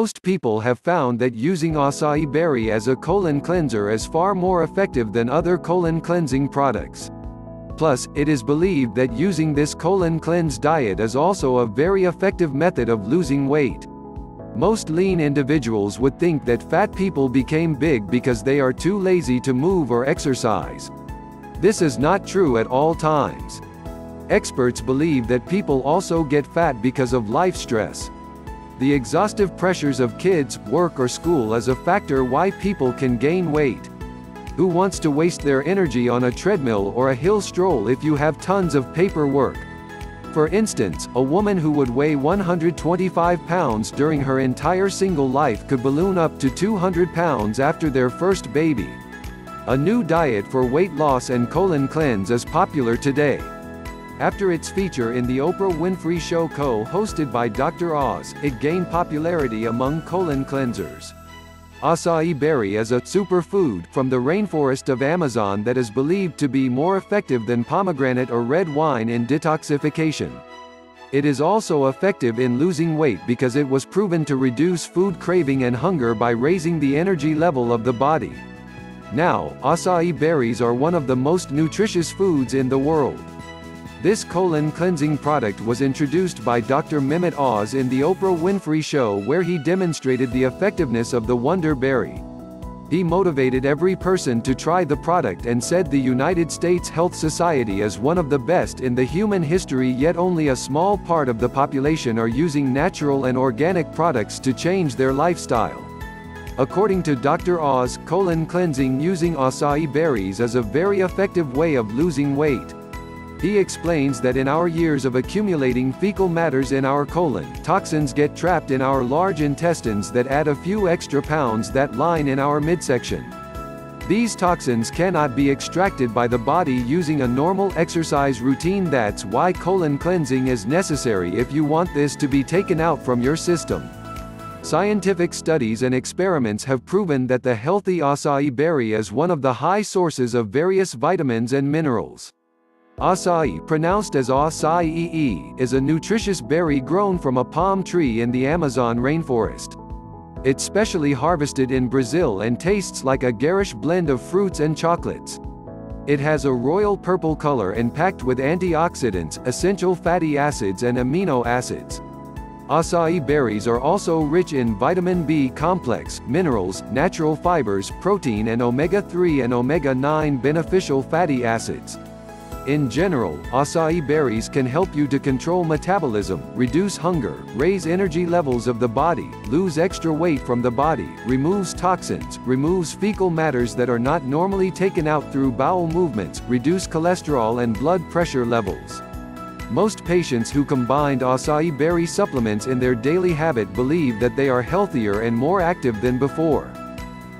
Most people have found that using acai berry as a colon cleanser is far more effective than other colon cleansing products. Plus, it is believed that using this colon cleanse diet is also a very effective method of losing weight. Most lean individuals would think that fat people became big because they are too lazy to move or exercise. This is not true at all times. Experts believe that people also get fat because of life stress. The exhaustive pressures of kids, work or school is a factor why people can gain weight. Who wants to waste their energy on a treadmill or a hill stroll if you have tons of paperwork? For instance, a woman who would weigh 125 pounds during her entire single life could balloon up to 200 pounds after their first baby. A new diet for weight loss and colon cleanse is popular today. After its feature in the Oprah Winfrey Show co-hosted by Dr. Oz, it gained popularity among colon cleansers. Acai berry is a superfood from the rainforest of Amazon that is believed to be more effective than pomegranate or red wine in detoxification. It is also effective in losing weight because it was proven to reduce food craving and hunger by raising the energy level of the body. Now, acai berries are one of the most nutritious foods in the world. This colon cleansing product was introduced by Dr. Mehmet Oz in the Oprah Winfrey Show where he demonstrated the effectiveness of the Wonder Berry. He motivated every person to try the product and said the United States Health Society is one of the best in the human history yet only a small part of the population are using natural and organic products to change their lifestyle. According to Dr. Oz, colon cleansing using acai berries is a very effective way of losing weight. He explains that in our years of accumulating fecal matters in our colon, toxins get trapped in our large intestines that add a few extra pounds that line in our midsection. These toxins cannot be extracted by the body using a normal exercise routine that's why colon cleansing is necessary if you want this to be taken out from your system. Scientific studies and experiments have proven that the healthy acai berry is one of the high sources of various vitamins and minerals. Acai, pronounced as acai, is a nutritious berry grown from a palm tree in the Amazon rainforest. It's specially harvested in Brazil and tastes like a garish blend of fruits and chocolates. It has a royal purple color and packed with antioxidants, essential fatty acids and amino acids. Acai berries are also rich in vitamin B complex, minerals, natural fibers, protein and omega-3 and omega-9 beneficial fatty acids. In general, acai berries can help you to control metabolism, reduce hunger, raise energy levels of the body, lose extra weight from the body, removes toxins, removes fecal matters that are not normally taken out through bowel movements, reduce cholesterol and blood pressure levels. Most patients who combined acai berry supplements in their daily habit believe that they are healthier and more active than before.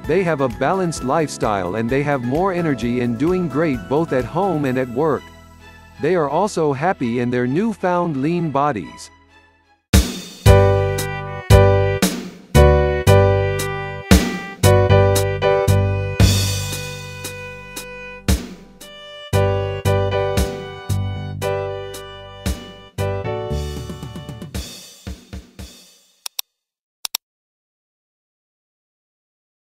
They have a balanced lifestyle and they have more energy in doing great both at home and at work. They are also happy in their newfound lean bodies.